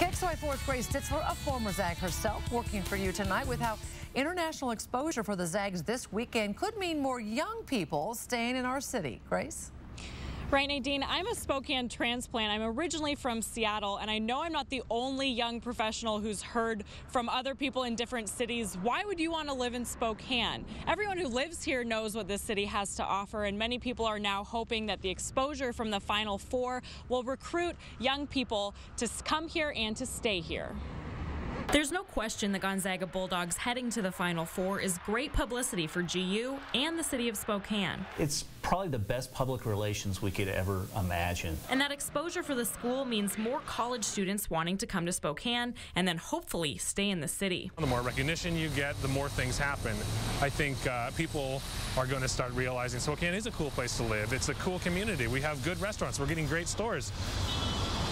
KXLY4's Grace Ditzler, a former Zag herself, working for you tonight with how international exposure for the Zags this weekend could mean more young people staying in our city. Grace? Right, Nadine, I'm a Spokane transplant. I'm originally from Seattle, and I know I'm not the only young professional who's heard from other people in different cities. Why would you want to live in Spokane? Everyone who lives here knows what this city has to offer, and many people are now hoping that the exposure from the Final Four will recruit young people to come here and to stay here. There's no question the Gonzaga Bulldogs heading to the Final Four is great publicity for GU and the city of Spokane. It's probably the best public relations we could ever imagine. And that exposure for the school means more college students wanting to come to Spokane and then hopefully stay in the city. The more recognition you get, the more things happen. I think uh, people are going to start realizing Spokane is a cool place to live. It's a cool community. We have good restaurants. We're getting great stores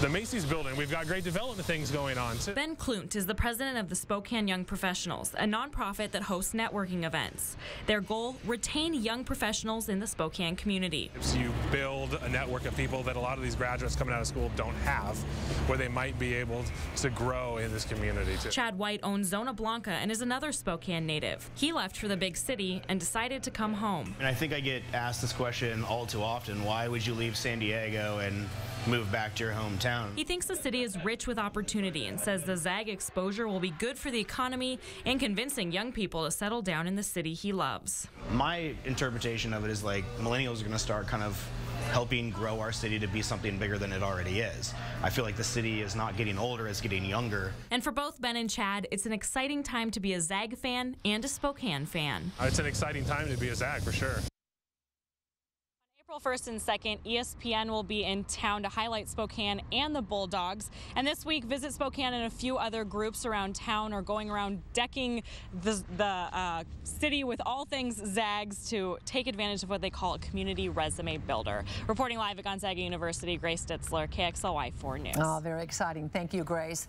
the Macy's building. We've got great development things going on. Ben Klunt is the president of the Spokane Young Professionals, a nonprofit that hosts networking events. Their goal, retain young professionals in the Spokane community. So you build a network of people that a lot of these graduates coming out of school don't have, where they might be able to grow in this community. Too. Chad White owns Zona Blanca and is another Spokane native. He left for the big city and decided to come home. And I think I get asked this question all too often, why would you leave San Diego and move back to your hometown. He thinks the city is rich with opportunity and says the ZAG exposure will be good for the economy and convincing young people to settle down in the city he loves. My interpretation of it is like millennials are going to start kind of helping grow our city to be something bigger than it already is. I feel like the city is not getting older, it's getting younger. And for both Ben and Chad, it's an exciting time to be a ZAG fan and a Spokane fan. Uh, it's an exciting time to be a ZAG for sure. April 1st and 2nd, ESPN will be in town to highlight Spokane and the Bulldogs. And this week, Visit Spokane and a few other groups around town are going around decking the, the uh, city with all things Zags to take advantage of what they call a community resume builder. Reporting live at Gonzaga University, Grace Ditzler, KXLY 4 News. Oh, very exciting. Thank you, Grace.